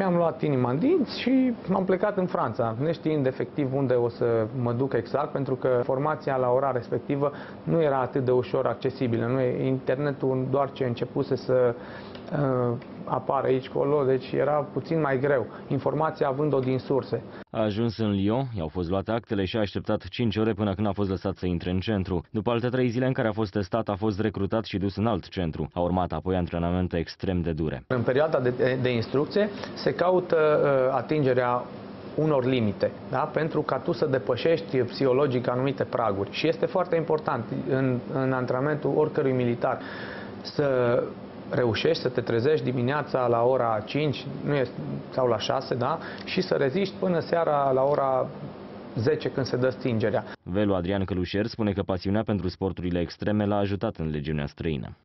Mi-am luat inima în dinți și m-am plecat în Franța, neștiind efectiv unde o să mă duc exact, pentru că formația la ora respectivă nu era atât de ușor accesibilă. Nu, internetul doar ce începuse să uh, apară aici, colo, deci era puțin mai greu, informația având-o din surse. A ajuns în Lyon, i-au fost luate actele și a așteptat 5 ore până când a fost lăsat să intre în centru. După alte trei zile în care a fost testat, a fost recrutat și dus în alt centru. A urmat apoi antrenamente extrem de dure. În perioada de, de instrucție se caută uh, atingerea unor limite, da? pentru ca tu să depășești psihologic anumite praguri. Și este foarte important în, în antrenamentul oricărui militar să reușești să te trezești dimineața la ora 5 nu este, sau la 6 da? și să reziști până seara la ora 10 când se dă stingerea. Velu Adrian Călușer spune că pasiunea pentru sporturile extreme l-a ajutat în legiunea străină.